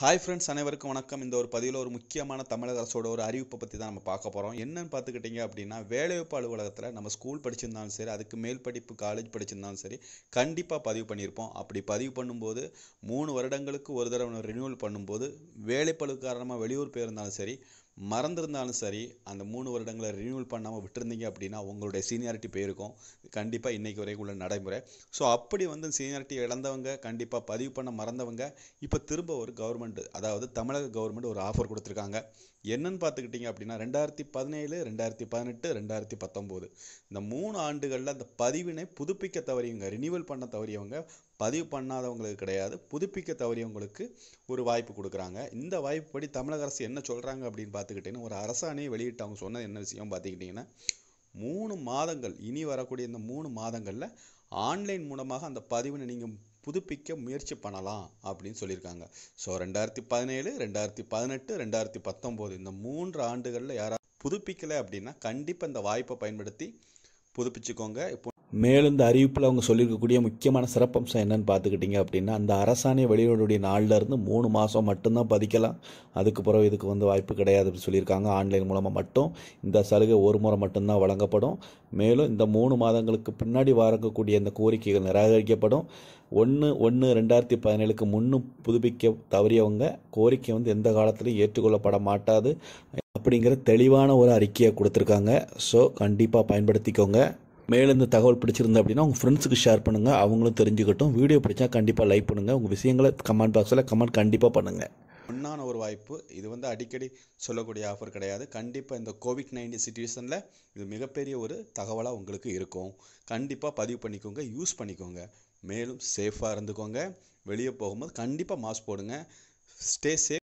Hi friends அனைவருக்கும் வணக்கம். இந்த ஒரு பதிவில் ஒரு முக்கியமான தமிழக அரசோட ஒரு அறிவிப்பை பற்றி தான் நம்ம பார்க்க போகிறோம் என்னன்னு பார்த்துக்கிட்டிங்க அப்படின்னா வேலைவாய்ப்பு அலுவலகத்தில் நம்ம ஸ்கூல் படிச்சிருந்தாலும் சரி அதுக்கு மேல் படிப்பு காலேஜ் படிச்சிருந்தாலும் சரி கண்டிப்பாக பதிவு பண்ணியிருப்போம். அப்படி பதிவு பண்ணும்போது மூணு வருடங்களுக்கு ஒரு தடவை ரினியூவல் பண்ணும்போது வேலைப்பழு காரணமாக வெளியூர் போயிருந்தாலும் சரி மறந்துருந்தாலும் சரி அந்த மூணு வருடங்களை ரினியூவல் பண்ணாமல் விட்டுருந்தீங்க அப்படின்னா உங்களுடைய சீனியாரிட்டி போயிருக்கும். கண்டிப்பாக இன்றைக்கு வரைக்கும் உள்ள நடைமுறை. ஸோ அப்படி வந்து சீனியாரிட்டி இழந்தவங்க கண்டிப்பாக பதிவு பண்ண மறந்தவங்க இப்போ திரும்ப ஒரு கவர்மெண்ட் அதாவது தமிழக கவர்மெண்ட் ஒரு ஆஃபர் கொடுத்துருக்காங்க. என்னன்னு பார்த்துக்கிட்டிங்க அப்படின்னா ரெண்டாயிரத்தி பதினேழு ரெண்டாயிரத்தி பதினெட்டு ரெண்டாயிரத்தி பத்தொம்போது. இந்த மூணு ஆண்டுகளில் அந்த பதிவினை புதுப்பிக்க தவறியவங்க ரினியூவல் பண்ண தவறியவங்க பதிவு பண்ணாதவங்களுக்கு கிடையாது புதுப்பிக்க தவறியவங்களுக்கு ஒரு வாய்ப்பு கொடுக்குறாங்க. இந்த வாய்ப்புப்படி தமிழக அரசு என்ன சொல்கிறாங்க அப்படின்னு பார்த்துக்கிட்டிங்கன்னா ஒரு அரசாணையை வெளியிட்டு அவங்க சொன்னது என்ன விஷயம் பார்த்துக்கிட்டிங்கன்னா மூணு மாதங்கள் இனி வரக்கூடிய இந்த மூணு மாதங்களில் ஆன்லைன் மூலமாக அந்த பதிவினை நீங்கள் புதுப்பிக்க முயற்சி பண்ணலாம் அப்படின்னு சொல்லியிருக்காங்க. ஸோ ரெண்டாயிரத்தி பதினேழு ரெண்டாயிரத்தி பதினெட்டு ரெண்டாயிரத்தி பத்தொம்போது இந்த மூன்று ஆண்டுகளில் யாராவது புதுப்பிக்கலை அப்படின்னா கண்டிப்பாக இந்த வாய்ப்பை பயன்படுத்தி புதுப்பிச்சுக்கோங்க. இப்போ மேலும் இந்த அறிவிப்பில் அவங்க சொல்லியிருக்கக்கூடிய முக்கியமான சிறப்பம்சம் என்னன்னு பார்த்துக்கிட்டிங்க அப்படின்னா அந்த அரசாணை வெளியிடக்கூடிய நாளிலேருந்து மூணு மாதம் மட்டும்தான் பதிக்கலாம். அதுக்கு பிறகு இதுக்கு வந்து வாய்ப்பு கிடையாது அப்படின்னு சொல்லியிருக்காங்க. ஆன்லைன் மூலமாக மட்டும் இந்த சலுகை ஒரு முறை மட்டும்தான் வழங்கப்படும். மேலும் இந்த மூணு மாதங்களுக்கு பின்னாடி வரக்கூடிய இந்த கோரிக்கைகள் நிராகரிக்கப்படும். ஒன்று ஒன்று ரெண்டாயிரத்தி பதினேழுக்கு முன்னும் புதுப்பிக்க தவறியவங்க கோரிக்கை வந்து எந்த காலத்திலையும் ஏற்றுக்கொள்ளப்பட மாட்டாது. அப்படிங்கிற தெளிவான ஒரு அறிக்கையை கொடுத்துருக்காங்க. ஸோ கண்டிப்பாக பயன்படுத்திக்கோங்க. மேலும் இந்த தகவல் பிடிச்சிருந்தா அப்படின்னா உங்கள் ஃப்ரெண்ட்ஸுக்கு ஷேர் பண்ணுங்கள் அவங்களும் தெரிஞ்சுக்கட்டும். வீடியோ பிடிச்சா கண்டிப்பாக லைக் பண்ணுங்கள் உங்கள் விஷயங்களை கமெண்ட் பாக்ஸில் கமெண்ட் கண்டிப்பாக பண்ணுங்கள் ஒன்றான ஒரு வாய்ப்பு. இது வந்து அடிக்கடி சொல்லக்கூடிய ஆஃபர் கிடையாது. கண்டிப்பாக இந்த கோவிட் நைன்டீன் சுச்சுவேஷனில் இது மிகப்பெரிய ஒரு தகவலாக உங்களுக்கு இருக்கும். கண்டிப்பாக பதிவு பண்ணிக்கோங்க யூஸ் பண்ணிக்கோங்க. மேலும் சேஃபாக இருந்துக்கோங்க. வெளியே போகும்போது கண்டிப்பாக மாஸ்க் போடுங்க. Stay safe